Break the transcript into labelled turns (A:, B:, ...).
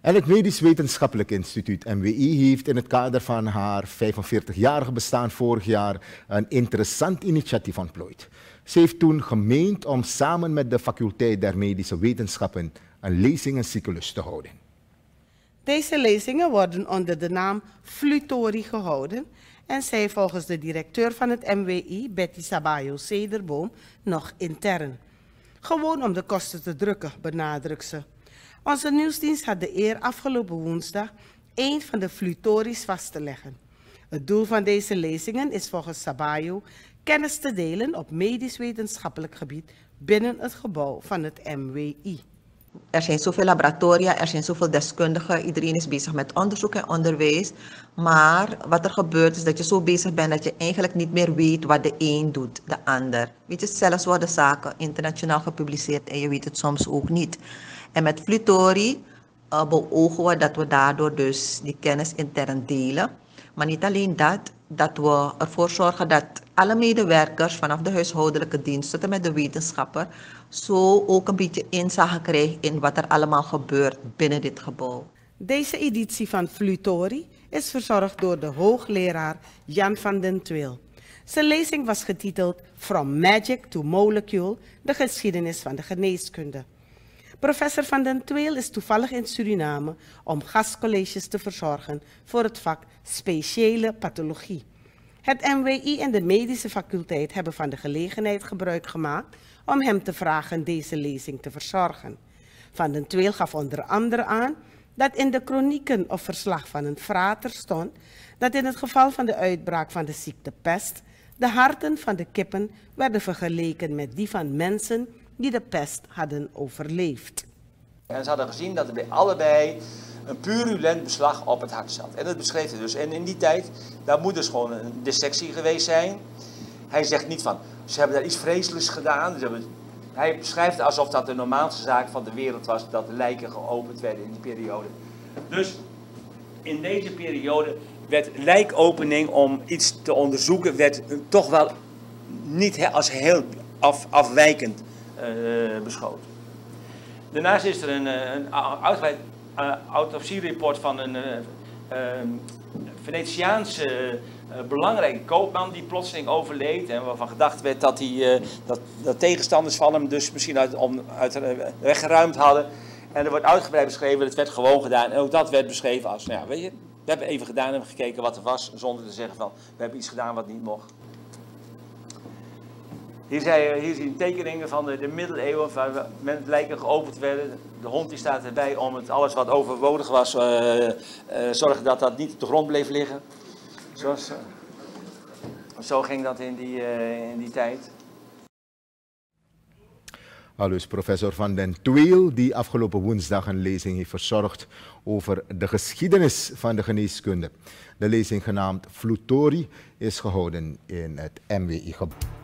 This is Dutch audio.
A: Het Medisch Wetenschappelijk Instituut MWI heeft in het kader van haar 45-jarige bestaan vorig jaar een interessant initiatief ontplooid. Ze heeft toen gemeend om samen met de faculteit der medische wetenschappen een lezingencyclus te houden.
B: Deze lezingen worden onder de naam Flutori gehouden en zijn volgens de directeur van het MWI, Betty Sabayo Cederboom, nog intern. Gewoon om de kosten te drukken, benadrukt ze. Onze nieuwsdienst had de eer afgelopen woensdag een van de flutories vast te leggen. Het doel van deze lezingen is volgens Sabayo kennis te delen op medisch-wetenschappelijk gebied binnen het gebouw van het MWI.
C: Er zijn zoveel laboratoria, er zijn zoveel deskundigen, iedereen is bezig met onderzoek en onderwijs. Maar wat er gebeurt is dat je zo bezig bent dat je eigenlijk niet meer weet wat de een doet, de ander. Weet je, zelfs worden zaken internationaal gepubliceerd en je weet het soms ook niet. En met Flutori uh, beogen we dat we daardoor dus die kennis intern delen. Maar niet alleen dat, dat we ervoor zorgen dat alle medewerkers vanaf de huishoudelijke dienst tot en met de wetenschapper zo ook een beetje inzage krijgen in wat er allemaal gebeurt binnen dit gebouw.
B: Deze editie van Flutori is verzorgd door de hoogleraar Jan van den Twil. Zijn lezing was getiteld From Magic to Molecule, de geschiedenis van de geneeskunde. Professor Van den Tweel is toevallig in Suriname om gastcolleges te verzorgen voor het vak speciële pathologie. Het MWI en de medische faculteit hebben van de gelegenheid gebruik gemaakt om hem te vragen deze lezing te verzorgen. Van den Tweel gaf onder andere aan dat in de chronieken of verslag van een frater stond dat in het geval van de uitbraak van de ziekte pest de harten van de kippen werden vergeleken met die van mensen die de pest hadden overleefd.
D: En ze hadden gezien dat er bij allebei een purulent beslag op het hart zat. En dat beschreef hij dus. En in die tijd, daar moet dus gewoon een dissectie geweest zijn. Hij zegt niet van, ze hebben daar iets vreselijks gedaan. Ze hebben, hij beschrijft alsof dat de normaalste zaak van de wereld was, dat lijken geopend werden in die periode. Dus in deze periode werd lijkopening om iets te onderzoeken, werd toch wel niet als heel af, afwijkend beschoten. Daarnaast is er een, eh, een uitgebreid uh, autopsierapport van een uh, Venetiaanse belangrijke koopman die plotseling overleed en waarvan gedacht werd dat, hij, dat, dat tegenstanders van hem dus misschien uit, om, uit weggeruimd hadden. En er wordt uitgebreid beschreven, het werd gewoon gedaan en ook dat werd beschreven als, nou ja, weet je, we hebben even gedaan en gekeken wat er was zonder te zeggen van, we hebben iets gedaan wat niet mocht. Hier, zijn, hier zien tekeningen van de, de middeleeuwen, waar met lijken geopend werden. De hond die staat erbij om het alles wat overbodig was, uh, zorgen dat dat niet op de grond bleef liggen. Zoals, zo ging dat in die, in die tijd.
A: Alus professor Van den Tweel, die afgelopen woensdag een lezing heeft verzorgd over de geschiedenis van de geneeskunde. De lezing genaamd Flutori is gehouden in het MWI-gebouw.